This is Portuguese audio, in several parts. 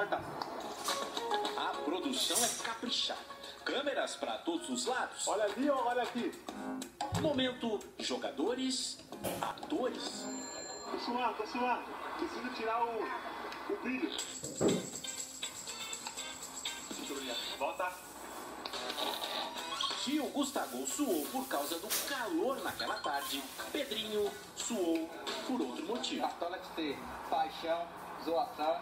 corta. A produção é caprichada. Câmeras para todos os lados. Olha ali, olha aqui. Momento jogadores, atores. Tô suando, tô suando. Preciso tirar o, o brilho. Volta. Se o Gustavo suou por causa do calor naquela tarde, Pedrinho suou por outro motivo. Cartola de T, paixão, zoação.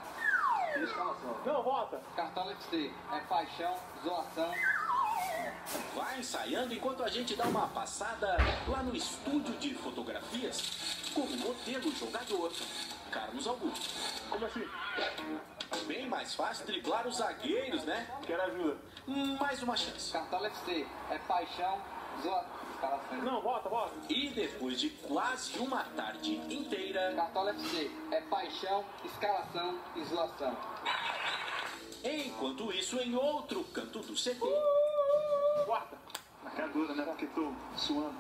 Não, volta. Cartola de T é paixão, zoação. Vai ensaiando enquanto a gente dá uma passada lá no estúdio de fotografias com o modelo jogador, Carlos Augusto. Como assim? Bem mais fácil driblar os zagueiros, né? Quero ajuda. Mais uma chance. Cartola de T é paixão, zoação. Não, volta, volta. E depois de quase uma tarde inteira, Cartola FC é paixão, escalação e zoação. enquanto isso em outro canto do CT, Corta. Na cara dura, né? Porque tô suando.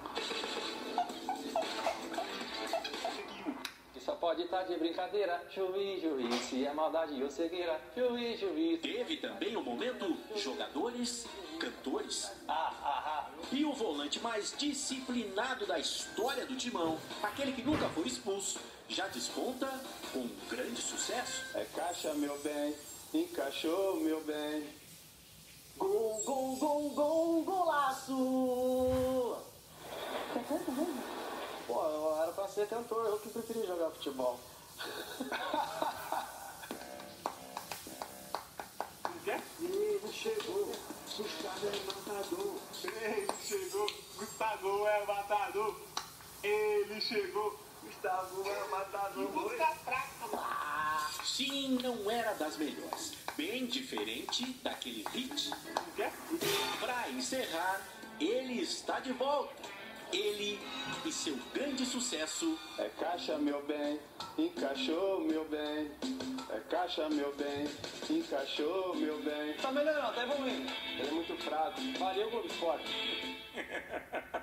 Só pode estar de brincadeira. Juiz, juiz, se é maldade eu seguirá. Juiz, juiz. teve também o momento jogadores, cantores. Ah, ah, ah. E o volante mais disciplinado da história do timão, aquele que nunca foi expulso, já desponta com grande sucesso. É caixa, meu bem. Encaixou, meu bem. Gol, gol, gol, gol, golaço! Pô, eu era pra ser cantor, eu que preferi jogar futebol. Gustavo é matador. Ele chegou. Gustavo é matador. Sim, não era das melhores. Bem diferente daquele hit. Pra encerrar, ele está de volta. Ele e seu grande sucesso, É caixa, meu bem. Encaixou, meu bem. É caixa, meu bem. Encaixou, meu bem. Tá melhorando, tá evoluindo. Ele é muito fraco. Valeu, Globo Esporte.